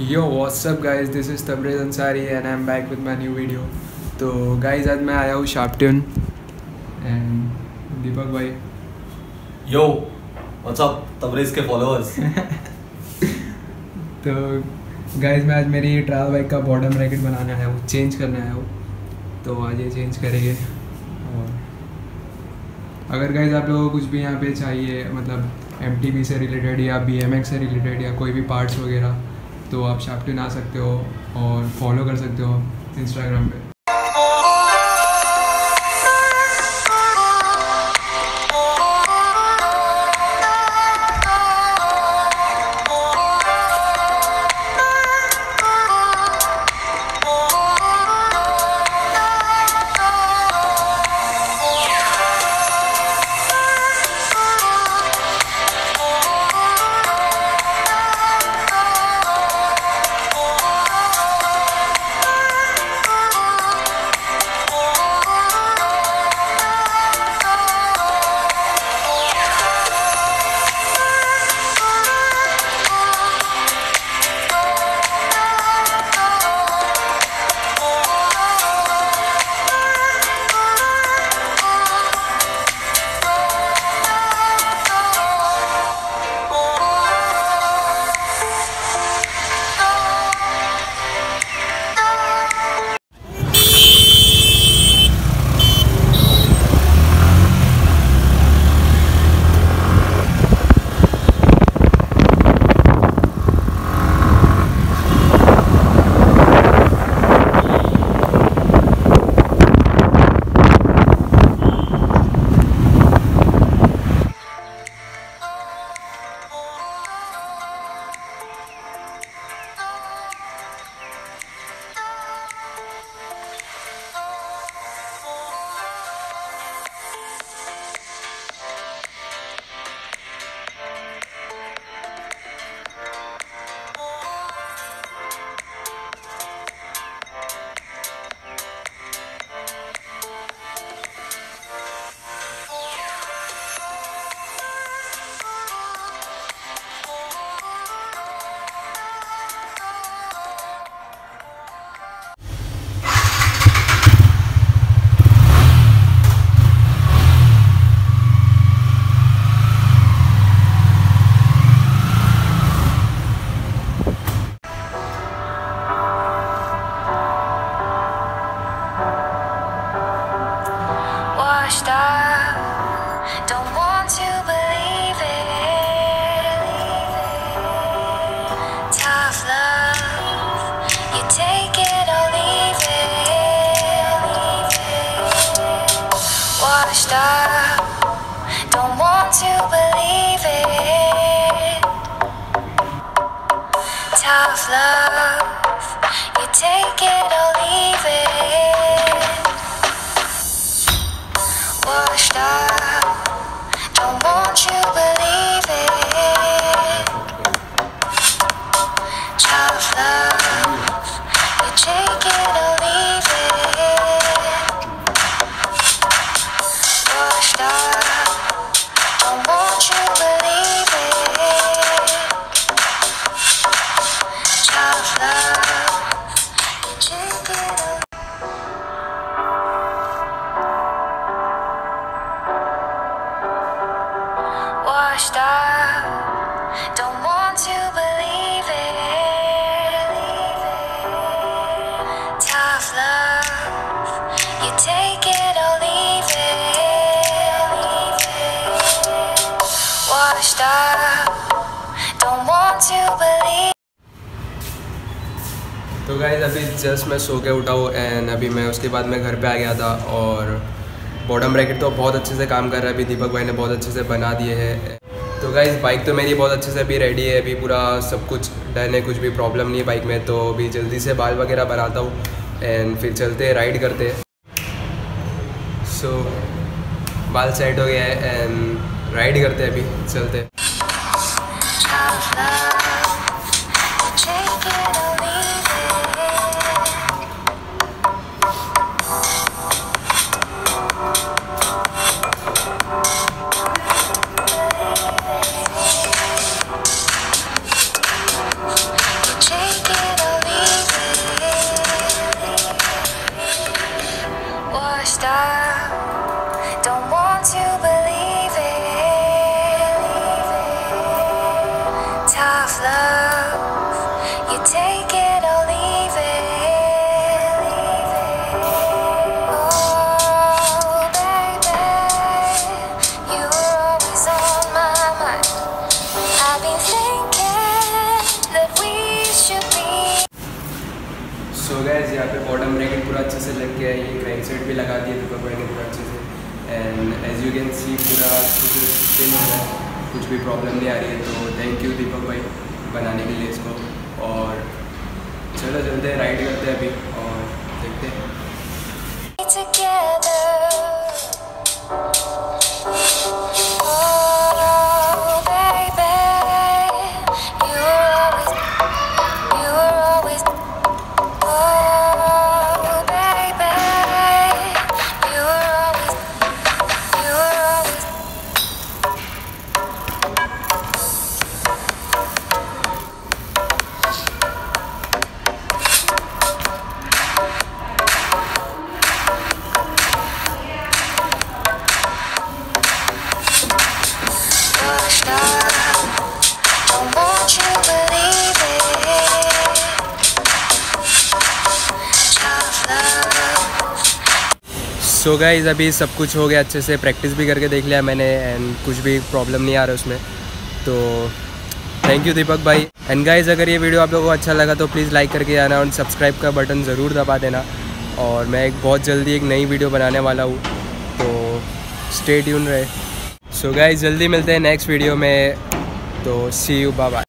Yo what's up guys this is Tabrez Ansari and I am back with my new video तो guys आज मैं आया हूँ शार्पटन एंड दीपक भाई। यो व्हाट्स अप तबरेज के फॉलोअर्स तो गाइस मैं आज मेरी ट्रैवल बाइक का बॉटम रैकेट बनाने आया हूँ चेंज करने आया हूँ। तो आज ये चेंज करेंगे। और अगर गाइज़ आप लोगों को कुछ भी यहाँ पे चाहिए मतलब एम से रिलेटेड या बीएमएक्स से रिलेटेड या कोई भी पार्ट्स वगैरह तो आप शाफ्टिन आ सकते हो और फॉलो कर सकते हो इंस्टाग्राम पे। Up. Don't want to believe it. Tough love, you take it or leave it तो गाइज़ अभी जस्ट मैं सो के उठा हूँ एंड अभी मैं उसके बाद मैं घर पे आ गया था और बॉटम ब्रैकेट तो बहुत अच्छे से काम कर रहा है। अभी दीपक भाई ने बहुत अच्छे से बना दिए हैं। तो गाइज़ बाइक तो मेरी बहुत अच्छे से अभी रेडी है। अभी पूरा सब कुछ डन है, कुछ भी प्रॉब्लम नहीं है बाइक में। तो अभी जल्दी से बाल वगैरह बनाता हूँ एंड फिर चलते राइड करते हैं। सो बाल सेट हो गया है एंड राइड करते हैं अभी चलते हैं। सो गैस, यहाँ पे बॉटम ब्रैकेट पूरा अच्छे से लग गया है, ये क्राइम सेट भी लगा दीपक भाई ने पूरा अच्छे से। And as you can see पूरा से स्पिन हो रहा है, कुछ भी प्रॉब्लम नहीं आ रही है तो थैंक यू दीपक भाई बनाने के लिए इसको। और चलो चलते हैं राइड करते हैं अभी, और देखते हैं. सो गाइज़ अभी सब कुछ हो गया, अच्छे से प्रैक्टिस भी करके देख लिया मैंने एंड कुछ भी प्रॉब्लम नहीं आ रहा उसमें। तो थैंक यू दीपक भाई एंड गाइज़ अगर ये वीडियो आप लोगों को अच्छा लगा तो प्लीज़ लाइक करके आना और सब्सक्राइब का बटन ज़रूर दबा देना। और मैं एक बहुत जल्दी एक नई वीडियो बनाने वाला हूँ तो स्टे ट्यून रहे। सो so गाइज़ जल्दी मिलते हैं नेक्स्ट वीडियो में तो सी यू बाय